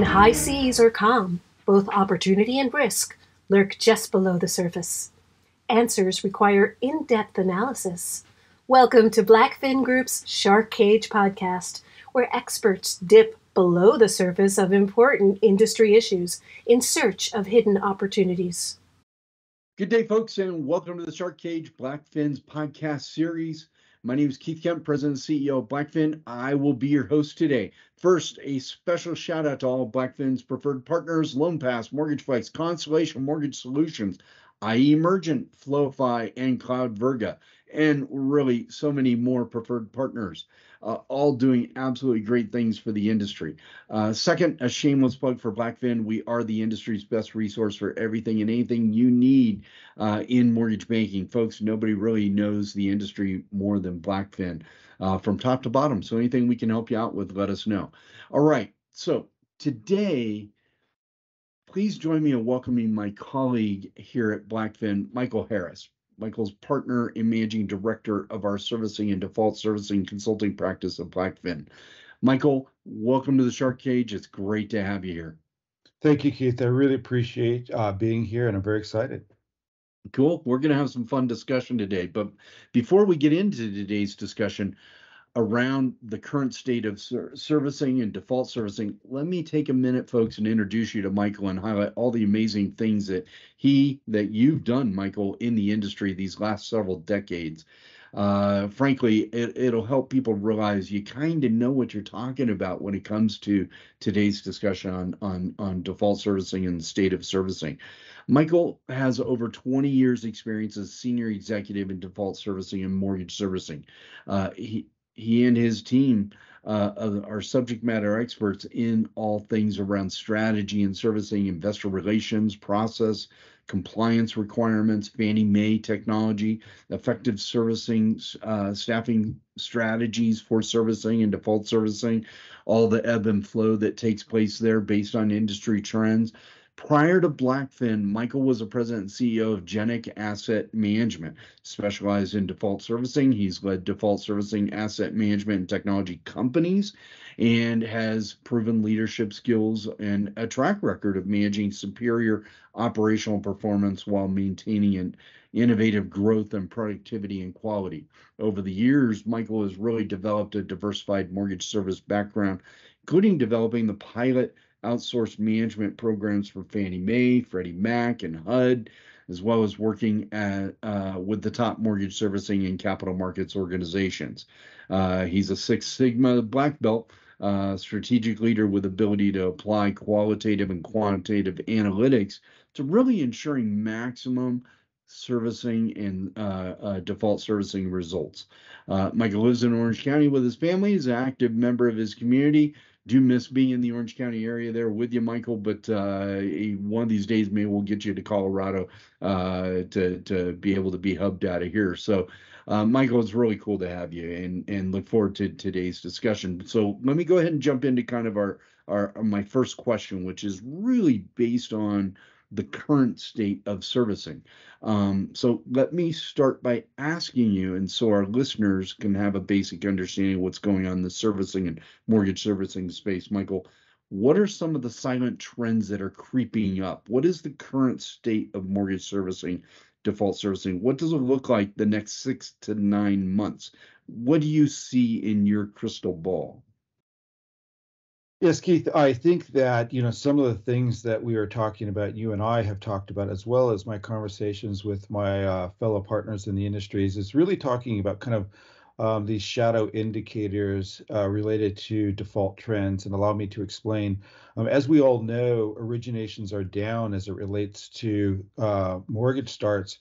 In high seas or calm, both opportunity and risk lurk just below the surface. Answers require in depth analysis. Welcome to Blackfin Group's Shark Cage podcast, where experts dip below the surface of important industry issues in search of hidden opportunities. Good day, folks, and welcome to the Shark Cage Blackfin's podcast series. My name is Keith Kemp, President and CEO of Blackfin. I will be your host today. First, a special shout out to all Blackfin's preferred partners LoanPass, Mortgage Flex, Constellation Mortgage Solutions, IE Emergent, FlowFi, and Cloudvirga, and really so many more preferred partners uh, all doing absolutely great things for the industry. Uh, second, a shameless plug for Blackfin. We are the industry's best resource for everything and anything you need uh, in mortgage banking. Folks, nobody really knows the industry more than Blackfin uh, from top to bottom. So anything we can help you out with, let us know. All right. So today, please join me in welcoming my colleague here at Blackfin, Michael Harris. Michael's partner and managing director of our servicing and default servicing consulting practice at Blackfin. Michael, welcome to the Shark Cage. It's great to have you here. Thank you, Keith. I really appreciate uh, being here and I'm very excited. Cool. We're going to have some fun discussion today. But before we get into today's discussion, around the current state of ser- servicing and default servicing, let me take a minute, folks, and introduce you to Michael and highlight all the amazing things that he, that you've done, Michael, in the industry these last several decades. Uh, frankly, it, it'll help people realize you kind of know what you're talking about when it comes to today's discussion on on on default servicing and the state of servicing. Michael has over 20 years experience as senior executive in default servicing and mortgage servicing. Uh, he he and his team uh, are subject matter experts in all things around strategy and servicing, investor relations, process, compliance requirements, Fannie Mae technology, effective servicing, uh, staffing strategies for servicing and default servicing, all the ebb and flow that takes place there based on industry trends. Prior to Blackfin, Michael was the president and CEO of Genic Asset Management, specialized in default servicing. He's led default servicing asset management and technology companies and has proven leadership skills and a track record of managing superior operational performance while maintaining an innovative growth and productivity and quality. Over the years, Michael has really developed a diversified mortgage service background, including developing the pilot outsourced management programs for Fannie Mae, Freddie Mac, and HUD, as well as working at, uh, with the top mortgage servicing and capital markets organizations. Uh, he's a Six Sigma black belt. Uh, strategic leader with ability to apply qualitative and quantitative analytics to really ensuring maximum servicing and uh, uh, default servicing results. Uh, Michael lives in Orange County with his family. He's an active member of his community do miss being in the Orange County area there with you, Michael. But uh, one of these days, maybe we'll get you to Colorado uh, to to be able to be hubbed out of here. So, uh, Michael, it's really cool to have you, and and look forward to today's discussion. So let me go ahead and jump into kind of our our my first question, which is really based on the current state of servicing. Um, so let me start by asking you, and so our listeners can have a basic understanding of what's going on in the servicing and mortgage servicing space. Michael, what are some of the silent trends that are creeping up? What is the current state of mortgage servicing, default servicing? What does it look like the next six to nine months? What do you see in your crystal ball? Yes, Keith, I think that, you know, some of the things that we are talking about, you and I have talked about, as well as my conversations with my uh, fellow partners in the industries, is really talking about kind of um, these shadow indicators uh, related to default trends. And allow me to explain. Um, as we all know, originations are down as it relates to uh, mortgage starts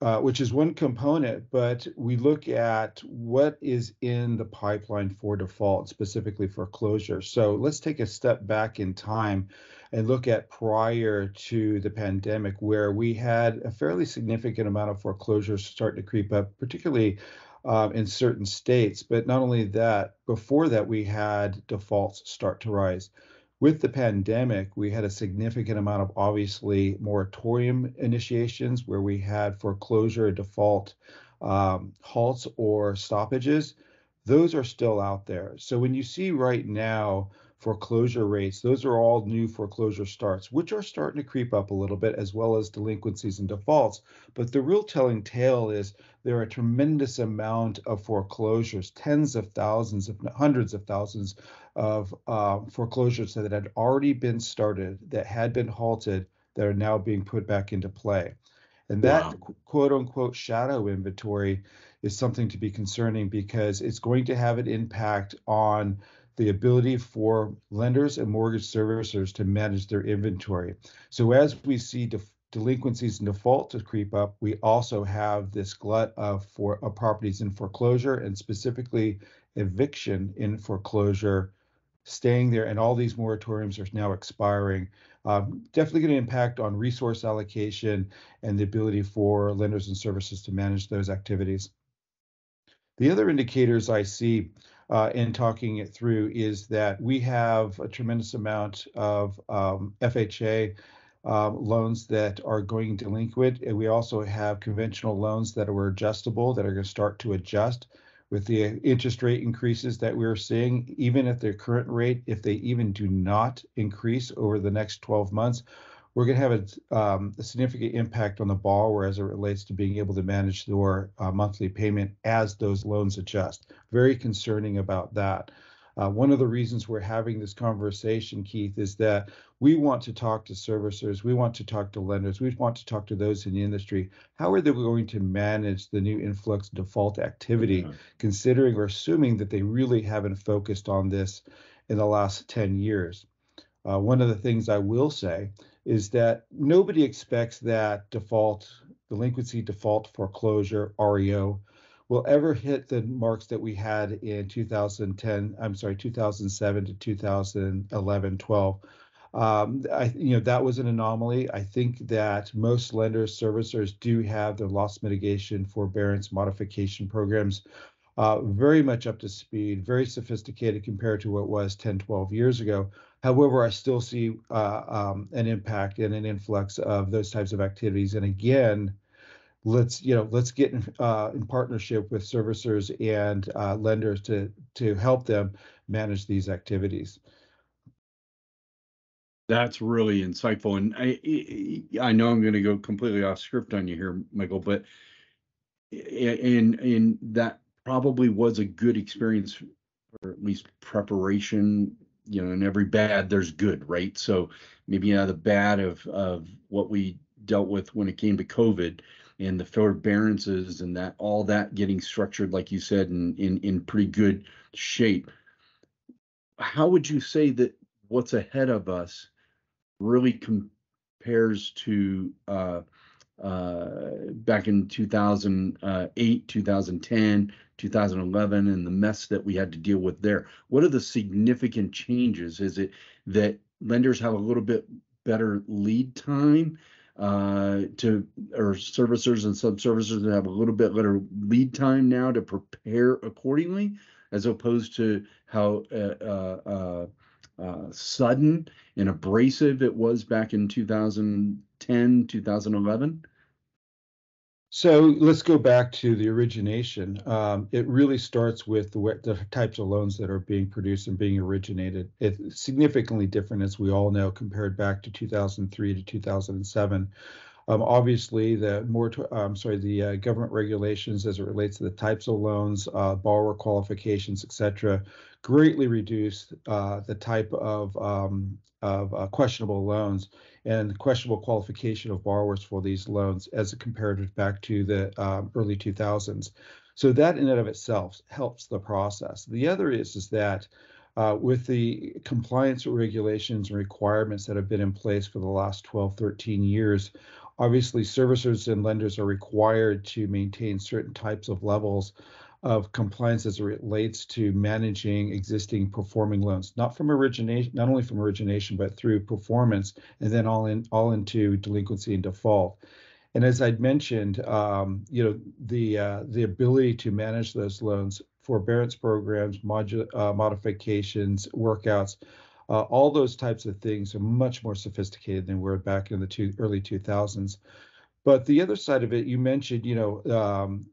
uh, which is one component, but we look at what is in the pipeline for default, specifically foreclosure. So let's take a step back in time and look at prior to the pandemic, where we had a fairly significant amount of foreclosures start to creep up, particularly um, in certain states. But not only that, before that, we had defaults start to rise with the pandemic, we had a significant amount of obviously moratorium initiations where we had foreclosure default um, halts or stoppages. Those are still out there. So when you see right now foreclosure rates, those are all new foreclosure starts, which are starting to creep up a little bit, as well as delinquencies and defaults. But the real telling tale is there are a tremendous amount of foreclosures, tens of thousands, if not hundreds of thousands of uh, foreclosures that had already been started, that had been halted, that are now being put back into play. And that wow. quote unquote shadow inventory is something to be concerning because it's going to have an impact on the ability for lenders and mortgage servicers to manage their inventory. So as we see def- delinquencies and default to creep up, we also have this glut of for uh, properties in foreclosure and specifically eviction in foreclosure staying there, and all these moratoriums are now expiring. Um, definitely going to impact on resource allocation and the ability for lenders and services to manage those activities. The other indicators I see uh, in talking it through is that we have a tremendous amount of um, FHA uh, loans that are going delinquent. And we also have conventional loans that are adjustable that are going to start to adjust with the interest rate increases that we're seeing, even at their current rate, if they even do not increase over the next 12 months, we're going to have a, um, a, significant impact on the borrower as it relates to being able to manage their uh, monthly payment as those loans adjust. Very concerning about that. Uh, one of the reasons we're having this conversation, Keith, is that we want to talk to servicers, we want to talk to lenders, we want to talk to those in the industry. How are they going to manage the new influx default activity, mm-hmm. considering or assuming that they really haven't focused on this in the last 10 years? Uh, one of the things I will say is that nobody expects that default, delinquency, default, foreclosure, REO will ever hit the marks that we had in 2010, I'm sorry, 2007 to 2011, 12. Um, I, you know, that was an anomaly. I think that most lenders, servicers do have their loss mitigation forbearance modification programs uh, very much up to speed, very sophisticated compared to what was 10, 12 years ago. However, I still see uh, um, an impact and an influx of those types of activities. And again, let's you know let's get in, uh, in partnership with servicers and uh, lenders to to help them manage these activities. That's really insightful, and I I know I'm going to go completely off script on you here, Michael, but in in that probably was a good experience, or at least preparation. You know, in every bad there's good, right? So maybe out of the bad of of what we dealt with when it came to COVID, and the forbearances and that all that getting structured, like you said, in in in pretty good shape. How would you say that what's ahead of us really compares to uh, uh, back in 2008, 2010, 2011, and the mess that we had to deal with there? What are the significant changes? Is it that lenders have a little bit better lead time? Uh, to or servicers and sub-servicers that have a little bit better lead time now to prepare accordingly, as opposed to how uh, uh, uh, uh sudden and abrasive it was back in 2010, 2011. So let's go back to the origination. Um, it really starts with the, the, types of loans that are being produced and being originated. It's significantly different, as we all know, compared back to 2003 to 2007. Um, obviously, the more, um, sorry, the uh, government regulations as it relates to the types of loans, uh, borrower qualifications, et cetera, greatly reduced uh, the type of um, of uh, questionable loans and questionable qualification of borrowers for these loans as a comparative back to the um, early 2000s. So that in and of itself helps the process. The other is is that uh, with the compliance regulations and requirements that have been in place for the last 12, 13 years, obviously servicers and lenders are required to maintain certain types of levels of compliance as it relates to managing existing performing loans, not from origination, not only from origination, but through performance, and then all in all into delinquency and default. And as I'd mentioned, um, you know, the uh, the ability to manage those loans, forbearance programs, modu- uh, modifications, workouts, uh, all those types of things are much more sophisticated than we were back in the two, early 2000s. But the other side of it, you mentioned, you know, um,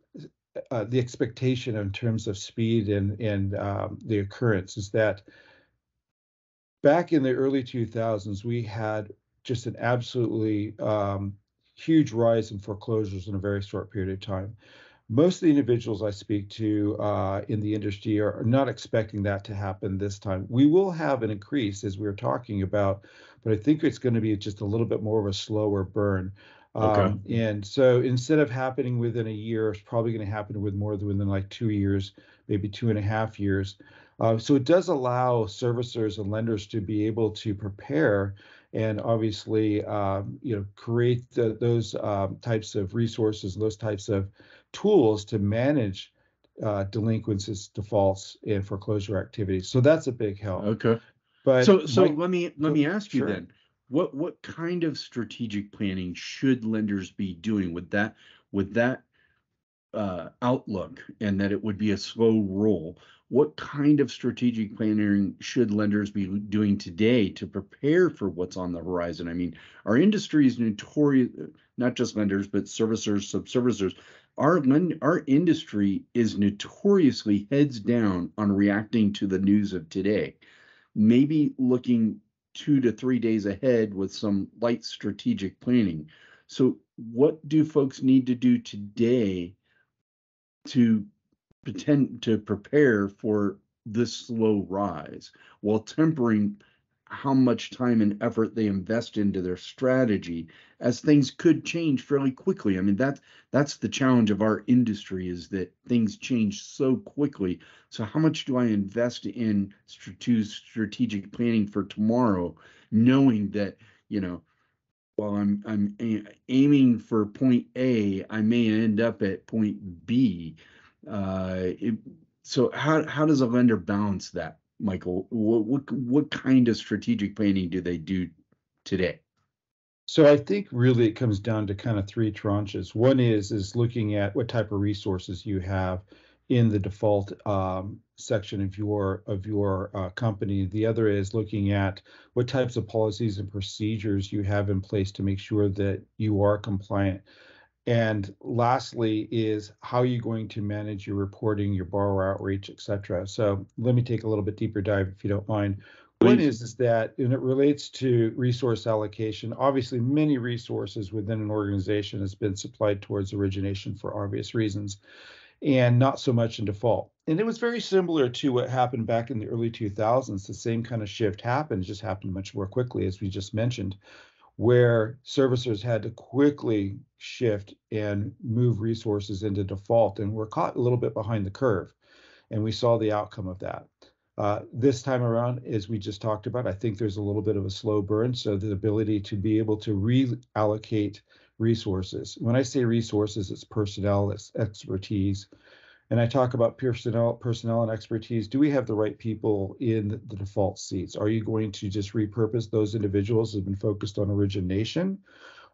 uh, the expectation in terms of speed and and um, the occurrence is that back in the early 2000s, we had just an absolutely um, huge rise in foreclosures in a very short period of time. Most of the individuals I speak to uh, in the industry are, are not expecting that to happen this time. We will have an increase, as we were talking about, but I think it's going to be just a little bit more of a slower burn. Okay. Um, and so instead of happening within a year, it's probably going to happen with more than within like two years, maybe two and a half years. Uh, so it does allow servicers and lenders to be able to prepare and obviously, um, you know, create the, those um, types of resources, those types of tools to manage uh, delinquencies, defaults, and foreclosure activities. So that's a big help. Okay. But So, so Mike- let me, let me ask you Sure. then, what, what kind of strategic planning should lenders be doing with that, with that uh, outlook and that it would be a slow roll? What kind of strategic planning should lenders be doing today to prepare for what's on the horizon? I mean, our industry is notorious, not just lenders, but servicers, subservicers. Our our industry is notoriously heads down on reacting to the news of today maybe looking two to three days ahead with some light strategic planning. So, what do folks need to do today to pretend to prepare for this slow rise while tempering how much time and effort they invest into their strategy as things could change fairly quickly. I mean that that's the challenge of our industry is that things change so quickly. So how much do I invest in strategic planning for tomorrow knowing that, you know, while I'm I'm aiming for point A, I may end up at point B. Uh, it, so how how does a lender balance that, Michael? What what what kind of strategic planning do they do today? So I think really it comes down to kind of three tranches. One is is looking at what type of resources you have in the default um, section of your of your uh, company. The other is looking at what types of policies and procedures you have in place to make sure that you are compliant. And lastly is how are you going to manage your reporting, your borrower outreach, et cetera. So let me take a little bit deeper dive if you don't mind. One is, is that and it relates to resource allocation, obviously many resources within an organization has been supplied towards origination for obvious reasons, and not so much in default. And it was very similar to what happened back in the early 2000s. The same kind of shift happened, it just happened much more quickly, as we just mentioned, where servicers had to quickly shift and move resources into default, and we're caught a little bit behind the curve. And we saw the outcome of that. Uh, this time around, as we just talked about, I think there's a little bit of a slow burn. So the ability to be able to reallocate resources. When I say resources, it's personnel, it's expertise. And I talk about personnel, personnel and expertise. Do we have the right people in the default seats? Are you going to just repurpose those individuals who've been focused on origination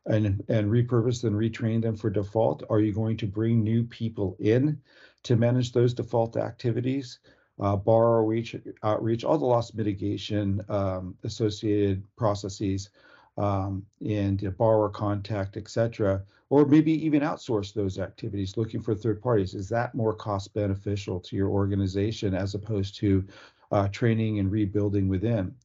and, and repurpose and retrain them for default? Are you going to bring new people in to manage those default activities? uh, borrower outreach, outreach, all the loss mitigation um, associated processes, um, and uh, borrower contact, et cetera, or maybe even outsource those activities, looking for third parties. Is that more cost beneficial to your organization as opposed to uh, training and rebuilding within?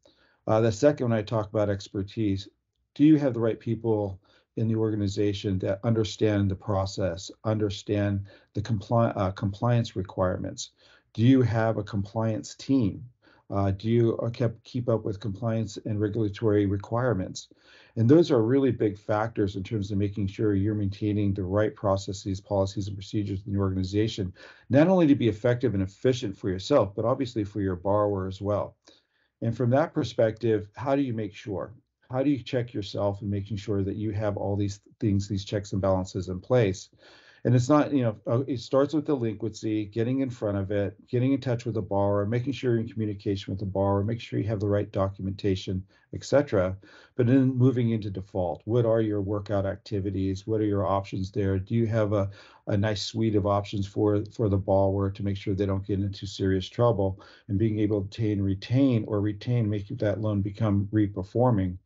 Uh, the second, when I talk about expertise, do you have the right people in the organization that understand the process, understand the compli- uh, compliance requirements? Do you have a compliance team? Uh, do you uh, kept keep up with compliance and regulatory requirements? And those are really big factors in terms of making sure you're maintaining the right processes, policies, and procedures in your organization, not only to be effective and efficient for yourself, but obviously for your borrower as well. And from that perspective, how do you make sure? How do you check yourself and making sure that you have all these things, these checks and balances in place? And it's not, you know, uh, it starts with delinquency, getting in front of it, getting in touch with the borrower, making sure you're in communication with the borrower, make sure you have the right documentation, etc. But then moving into default, what are your workout activities? What are your options there? Do you have a, a nice suite of options for, for the borrower to make sure they don't get into serious trouble and being able to obtain, retain or retain, make that loan become reperforming?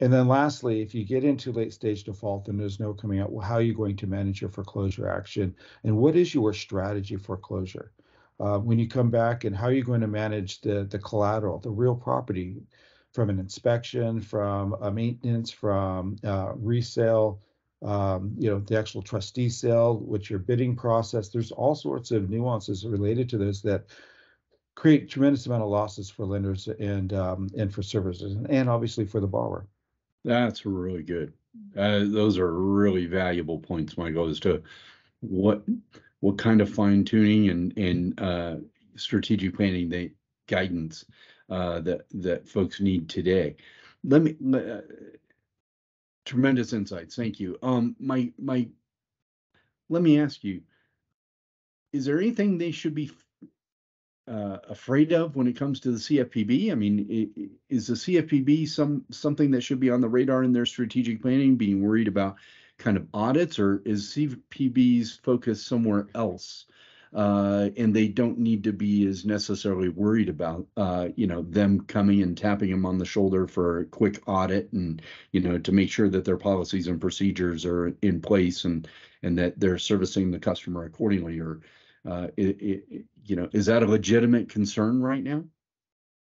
And then lastly, if you get into late stage default and there's no coming out, well, how are you going to manage your foreclosure action? And what is your strategy for closure? Uh, when you come back and how are you going to manage the, the collateral, the real property? from an inspection, from a maintenance, from uh, resale, um, you know, the actual trustee sale, which your bidding process. There's all sorts of nuances related to this that create tremendous amount of losses for lenders and um, and for services, and obviously for the borrower. That's really good. Uh, those are really valuable points, Michael, as to what what kind of fine tuning and and uh, strategic planning they guidance uh, that that folks need today. Let me uh, tremendous insights. Thank you. Um, my my. Let me ask you: Is there anything they should be uh, afraid of when it comes to the CFPB? I mean, is the CFPB some something that should be on the radar in their strategic planning? Being worried about kind of audits, or is CFPB's focus somewhere else? Uh, and they don't need to be as necessarily worried about, uh, you know, them coming and tapping them on the shoulder for a quick audit, and you know, to make sure that their policies and procedures are in place and and that they're servicing the customer accordingly, or uh, it, it, you know, is that a legitimate concern right now?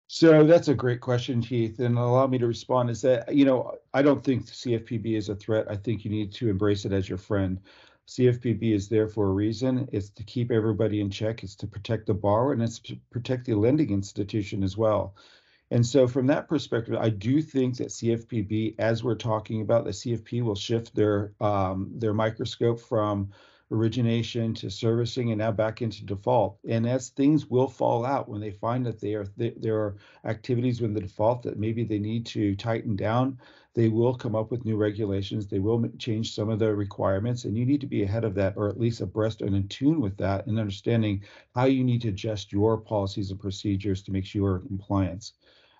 So that's a great question, Keith, and allow me to respond. Is that you know I don't think CFPB is a threat. I think you need to embrace it as your friend. CFPB is there for a reason. It's to keep everybody in check. It's to protect the borrower, and it's to protect the lending institution as well. And so, from that perspective, I do think that CFPB, as we're talking about, the CFP will shift their um, their microscope from origination to servicing and now back into default. And as things will fall out when they find that they are th- there are activities with the default that maybe they need to tighten down, they will come up with new regulations. They will change some of the requirements, and you need to be ahead of that, or at least abreast and in tune with that, and understanding how you need to adjust your policies and procedures to make sure compliance.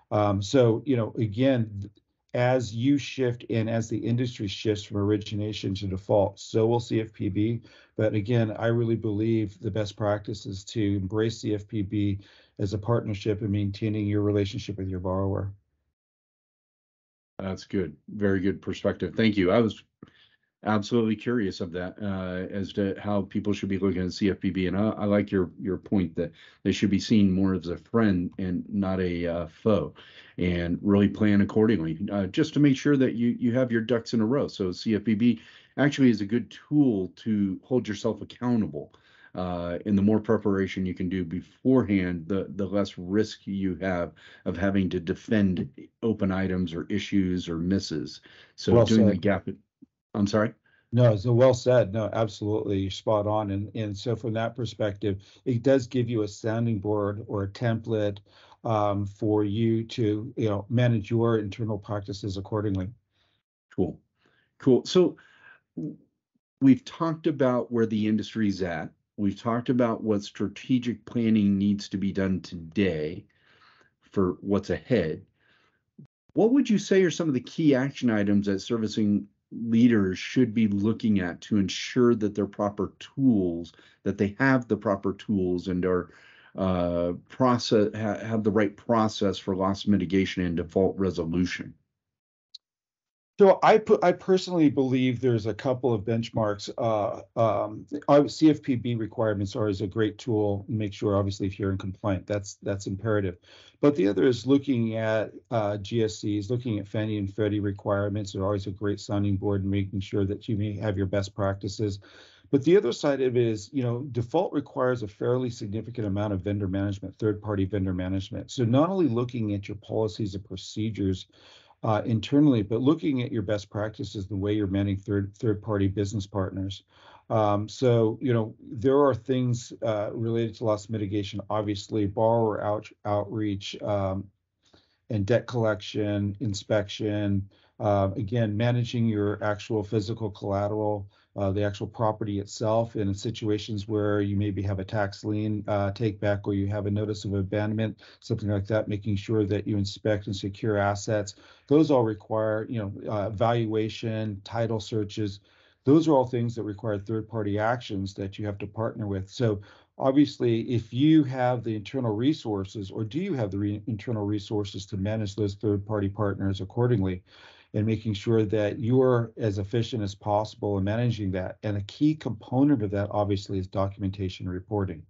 Um, so, you know, again, as you shift and as the industry shifts from origination to default, so will CFPB. But again, I really believe the best practice is to embrace CFPB as a partnership in maintaining your relationship with your borrower. That's good. Very good perspective. Thank you. I was absolutely curious of that uh, as to how people should be looking at CFPB, and I, I, like your your point that they should be seen more as a friend and not a uh, foe, and really plan accordingly, uh, just to make sure that you you have your ducks in a row. So CFPB actually is a good tool to hold yourself accountable. Uh, and the more preparation you can do beforehand, the the less risk you have of having to defend open items or issues or misses. So well doing said. the gap I'm sorry. No, so well said. No, absolutely spot on. And and so from that perspective, it does give you a sounding board or a template um, for you to you know manage your internal practices accordingly. Cool, cool. So we've talked about where the industry's at. We've talked about what strategic planning needs to be done today for what's ahead. What would you say are some of the key action items that servicing leaders should be looking at to ensure that their proper tools, that they have the proper tools and are uh, process ha, have the right process for loss mitigation and default resolution. So I put I personally believe there's a couple of benchmarks. Uh, um, CFPB requirements are is a great tool. Make sure obviously if you're in compliant, that's that's imperative. But the other is looking at uh, GSEs, looking at Fannie and Freddie requirements are always a great sounding board and making sure that you may have your best practices. But the other side of it is, you know, default requires a fairly significant amount of vendor management, third-party vendor management. So not only looking at your policies and procedures uh, internally, but looking at your best practices, the way you're managing third third party business partners. Um, so you know there are things uh, related to loss mitigation, obviously borrower out, outreach um, and debt collection, inspection. Uh, again, managing your actual physical collateral uh, the actual property itself in situations where you maybe have a tax lien uh, take back or you have a notice of abandonment, something like that, making sure that you inspect and secure assets. Those all require, you know, uh, valuation, title searches. Those are all things that require third-party actions that you have to partner with. So obviously, if you have the internal resources, or do you have the re- internal resources to manage those third-party partners accordingly? And making sure that you're as efficient as possible in managing that. And a key component of that, obviously, is documentation reporting.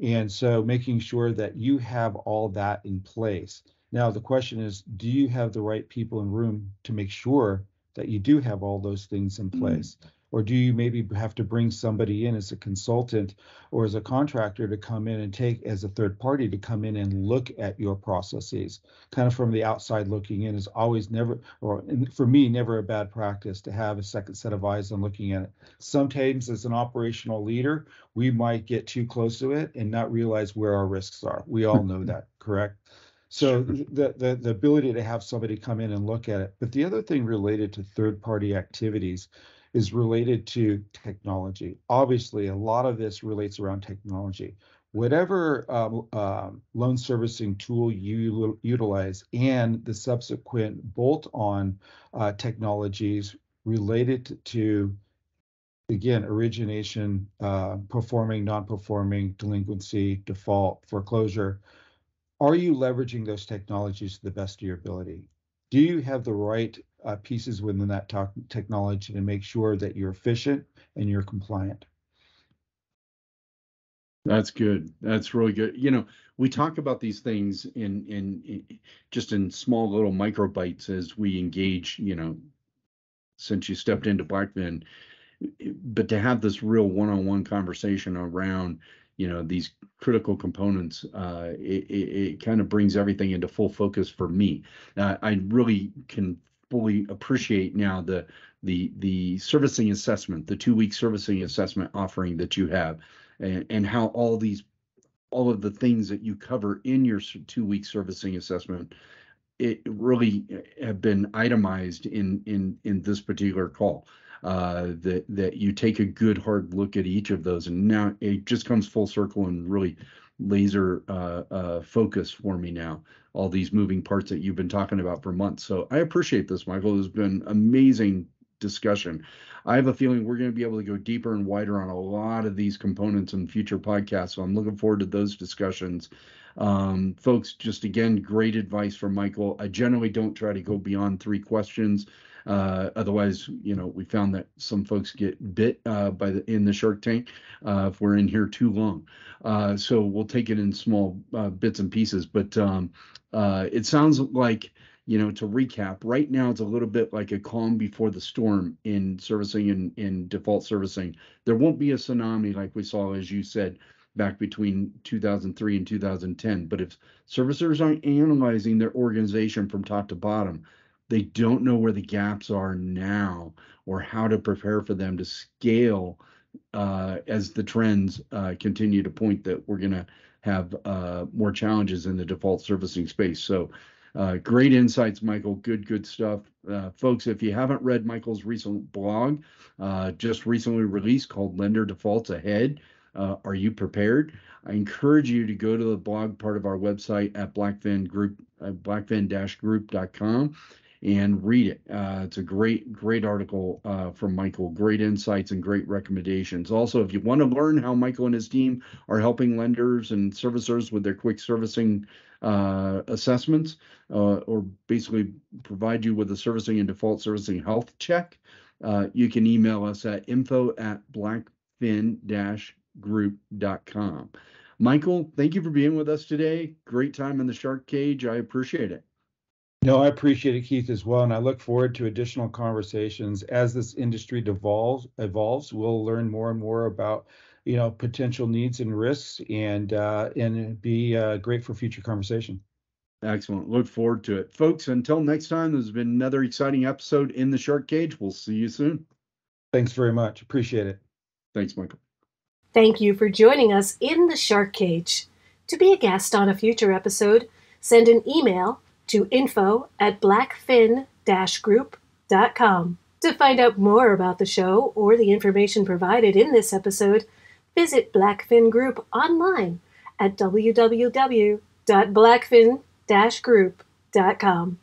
And so making sure that you have all that in place. Now, the question is do you have the right people in room to make sure that you do have all those things in place? Mm-hmm. Or do you maybe have to bring somebody in as a consultant or as a contractor to come in and take as a third party to come in and look at your processes? Kind of from the outside looking in is always never, or for me, never a bad practice to have a second set of eyes on looking at it. Sometimes, as an operational leader, we might get too close to it and not realize where our risks are. We all know that, correct? So the, the the ability to have somebody come in and look at it. But the other thing related to third party activities is related to technology. Obviously, a lot of this relates around technology. Whatever uh, loan servicing tool you utilize and the subsequent bolt on uh, technologies related to, again, origination, uh, performing, non performing, delinquency, default, foreclosure, are you leveraging those technologies to the best of your ability? Do you have the right uh, pieces within that technology to make sure that you're efficient and you're compliant? That's good. That's really good. You know, we talk about these things in, in, in just in small little micro bites as we engage. You know, since you stepped into Blackfin, but to have this real one-on-one conversation around you know these critical components uh, it, it, it kind of brings everything into full focus for me i really can fully appreciate now the the the servicing assessment the two week servicing assessment offering that you have and, and how all these all of the things that you cover in your two week servicing assessment it really have been itemized in in in this particular call. Uh, that that you take a good hard look at each of those, and now it just comes full circle and really laser uh, uh, focus for me now. All these moving parts that you've been talking about for months. So I appreciate this, Michael. It's been amazing discussion. I have a feeling we're going to be able to go deeper and wider on a lot of these components in future podcasts. So I'm looking forward to those discussions. Um, folks, just again, great advice from Michael. I generally don't try to go beyond three questions. Uh, otherwise, you know, we found that some folks get bit uh, by the in the Shark Tank uh, if we're in here too long. Uh, so we'll take it in small uh, bits and pieces. But um, uh, it sounds like you know to recap right now it's a little bit like a calm before the storm in servicing and in default servicing there won't be a tsunami like we saw as you said back between 2003 and 2010 but if servicers aren't analyzing their organization from top to bottom they don't know where the gaps are now or how to prepare for them to scale uh, as the trends uh, continue to point that we're going to have uh, more challenges in the default servicing space. So, uh, great insights, Michael. Good, good stuff. Uh, folks, if you haven't read Michael's recent blog, uh, just recently released called Lender Defaults Ahead, Are You Prepared? I encourage you to go to the blog part of our website at blackfin group, blackfin-group.com and read it. Uh, it's a great, great article uh, from Michael. Great insights and great recommendations. Also, if you want to learn how Michael and his team are helping lenders and servicers with their quick servicing uh, assessments, uh, or basically provide you with a servicing and default servicing health check, uh, you can email us at info at blackfin-group.com. Michael, thank you for being with us today. Great time in the shark cage. I appreciate it. No, I appreciate it, Keith, as well, and I look forward to additional conversations as this industry devolves. Evolves, we'll learn more and more about, you know, potential needs and risks, and uh, and be uh, great for future conversation. Excellent. Look forward to it, folks. Until next time, this has been another exciting episode in the Shark Cage. We'll see you soon. Thanks very much. Appreciate it. Thanks, Michael. Thank you for joining us in the Shark Cage. To be a guest on a future episode, send an email to info at blackfin-group.com. To find out more about the show or the information provided in this episode, visit Blackfin Group online at www.blackfin-group.com.